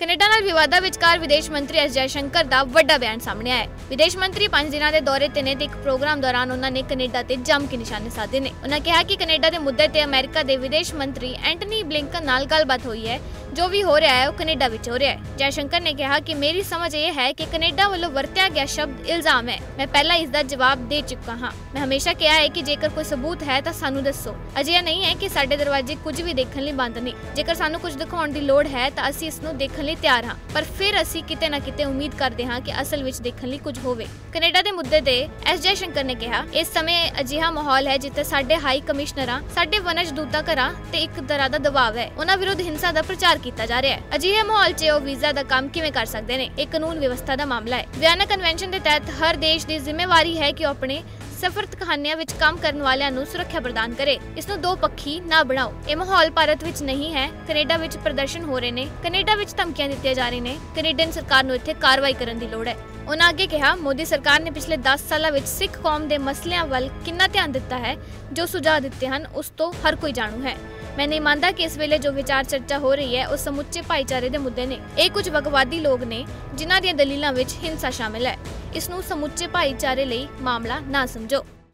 Canada ਨਾਲ ਵਿਵਾਦਾਂ ਵਿਚਕਾਰ ਵਿਦੇਸ਼ ਮੰਤਰੀ ਐਸ ਜੈਸ਼ੰਕਰ ਦਾ ਵੱਡਾ ਬਿਆਨ ਸਾਹਮਣੇ ਆਇਆ ਹੈ। ਵਿਦੇਸ਼ ਮੰਤਰੀ 5 ਦਿਨਾਂ ਦੇ ਦੌਰੇ ਤੇ ਨੇ ਤੇ ਇੱਕ ਪ੍ਰੋਗਰਾਮ ਦੌਰਾਨ ਉਹਨਾਂ ਨੇ ਕੈਨੇਡਾ ਤੇ ਜੰਮ ਕੇ ਨਿਸ਼ਾਨੇ ਸਾਧੇ ਨੇ। ਉਹਨਾਂ ਕਿਹਾ ਕਿ ਕੈਨੇਡਾ ਦੇ ਮੁੱਦੇ ਤੇ ਅਮਰੀਕਾ ਦੇ ਵਿਦੇਸ਼ ਮੰਤਰੀ ਐਂਟਨੀ ਬਲਿੰਕਨ ਨਾਲ ਗੱਲਬਾਤ ਹੋਈ ਹੈ। ਜੋ ਵੀ ਹੋ ਰਿਹਾ ਹੈ, ਉਹ ਕੈਨੇਡਾ ਵਿੱਚ ਹੋ ਰਿਹਾ ਹੈ। ਜੈਸ਼ੰਕਰ ਨੇ ਕਿਹਾ ਕਿ ਮੇਰੀ ਸਮਝ ਇਹ ਹੈ ਕਿ ਕੈਨੇਡਾ ਵੱਲੋਂ ਵਰਤਿਆ ਗਿਆ ਸ਼ਬਦ ਇਲਜ਼ਾਮ ਹੈ। ਮੈਂ ਪਹਿਲਾਂ ਇਸ ਦਾ ਜਵਾਬ ਦੇ ਚੁੱਕਾ ਹਾਂ। ਮੈਂ ਹਮੇਸ਼ਾ ਕਿਹਾ ਹੈ ਕਿ ਜੇਕਰ ਕੋਈ ਸਬੂਤ ਹੈ ਤਾਂ ਸਾਨੂੰ ਦੱਸੋ। ਅਜਿਹਾ ਨਹੀਂ ਹੈ ਕਿ ਸਾਡੇ ਦਰਵਾਜ਼ੇ ਕੁਝ ਵੀ ਦੇਖਣ ਲਈ ਬੰਦ ਨਹੀਂ ਜੇਕਰ ਸਾਨੂੰ ਕੁਝ ਦਿਖਾਉਣ ਦੀ ਲੋੜ ਹੈ ਤਾਂ ਅਸੀਂ ਇਸ ਨੂੰ ਦੇਖਣ ਲਈ ਤਿਆਰ ਹਾਂ। ਪਰ ਫਿਰ ਅਸੀਂ ਕਿਤੇ ਨਾ ਕਿਤੇ ਉਮੀਦ ਕਰਦੇ ਹਾਂ ਕਿ ਅਸਲ ਵਿੱਚ ਦੇਖਣ ਲਈ ਕੁਝ ਹੋਵੇ। ਕੈਨੇਡਾ ਦੇ ਮੁੱਦੇ ਤੇ ਐਸ ਜੈ ਸ਼ੰਕਰ ਨੇ ਕਿਹਾ, ਇਸ ਸਮੇਂ ਅਜਿਹਾ ਮਾਹੌਲ ਹੈ ਜਿੱਥੇ ਸਾਡੇ ਹਾਈ ਕਮਿਸ਼ਨਰਾਂ, ਸਾਡੇ ਵਨਜ ਦੂਤਾਂ ਘਰਾਂ ਤੇ ਇੱਕ ਤਰ੍ਹਾਂ ਦਾ ਦਬਾਅ ਹੈ। ਉਹਨਾਂ ਵਿਰੁੱਧ ਹਿੰਸਾ ਦਾ ਪ੍ਰਚਾਰ ਕੀਤਾ ਜਾ ਰਿਹਾ ਹੈ। ਅਜਿਹੇ ਮਾਹੌਲ 'ਚ ਉਹ ਵੀਜ਼ਾ ਦਾ ਕੰਮ ਕਿਵੇਂ ਕਰ ਸਕਦੇ ਨੇ? ਇਹ ਕਾਨੂੰਨ ਵਿਵਸਥਾ ਦਾ ਮਾਮਲਾ ਹੈ। ਵਿਆਨਾ ਕਨਵੈਨਸ਼ਨ ਦੇ ਤਹਿਤ ਹਰ ਦੇਸ਼ ਦੀ ਜ਼ਿੰਮੇਵਾਰੀ ਹੈ ਕਿ ਉਹ ਆਪਣੇ ਸਫਰਤਖਾਨਿਆਂ ਵਿੱਚ ਕੰਮ ਕਰਨ ਵਾਲਿਆਂ ਨੂੰ ਸੁਰੱਖਿਆ ਪ੍ਰਦਾਨ ਕਰੇ। ਇਸ ਨੂੰ ਦੋ ਪੱਖੀ ਨਾ ਬਣਾਓ। ਇਹ ਮਾਹੌਲ ਭਾਰਤ ਵਿੱਚ ਨਹੀਂ ਹੈ। ਕੈਨੇਡਾ ਵਿੱਚ ਪ੍ਰਦਰਸ਼ਨ ਹੋ ਰਹੇ ਨੇ। ਕੈਨੇਡਾ ਵਿੱਚ ਧਮਕੀਆਂ ਦਿੱਤੀਆਂ ਜਾ ਰਹੀਆਂ ਨੇ। ਕੈਨੇਡੀਅਨ ਸਰਕਾਰ ਨੂੰ ਇੱਥੇ ਕਾਰਵਾਈ ਕਰਨ ਦੀ ਲੋੜ ਹੈ। ਉਹਨਾਂ ਅੱਗੇ ਕਿਹਾ, ਮੋਦੀ ਸਰਕਾਰ ਨੇ ਪਿਛਲੇ 10 ਸਾਲਾਂ ਵਿੱਚ ਸਿੱਖ ਕੌਮ ਦੇ ਮਸਲਿਆਂ ਵੱਲ ਕਿੰਨਾ ਧਿਆਨ ਦਿੱਤਾ ਹੈ? ਜੋ ਸੁਝਾਅ ਦਿੱਤੇ ਹਨ, ਉਸ ਤੋਂ ਹਰ ਕੋਈ ਜਾਣੂ ਹੈ। ਮੈਂ ਨਹੀਂ ਮੰਨਦਾ ਕਿ ਇਸ ਵੇਲੇ ਜੋ ਵਿਚਾਰ ਚਰਚਾ ਹੋ ਰਹੀ ਹੈ ਉਹ ਸਮੁੱਚੇ ਭਾਈਚਾਰੇ ਦੇ ਮੁੱਦੇ ਨੇ। ਇਹ ਕੁਝ ਵਗਵਾਦੀ ਲੋਕ ਨੇ, ਜਿਨ੍ਹਾਂ ਦੀਆਂ ਦਲੀਲਾਂ ਵਿੱਚ ਹਿੰਸਾ ਸ਼ਾਮਿਲ ਹੈ। ਇਸ ਨੂੰ ਸਮੁੱਚੇ ਭਾਈਚਾਰੇ ਲਈ ਮਾਮਲਾ ਨਾ ਸਮਝੋ।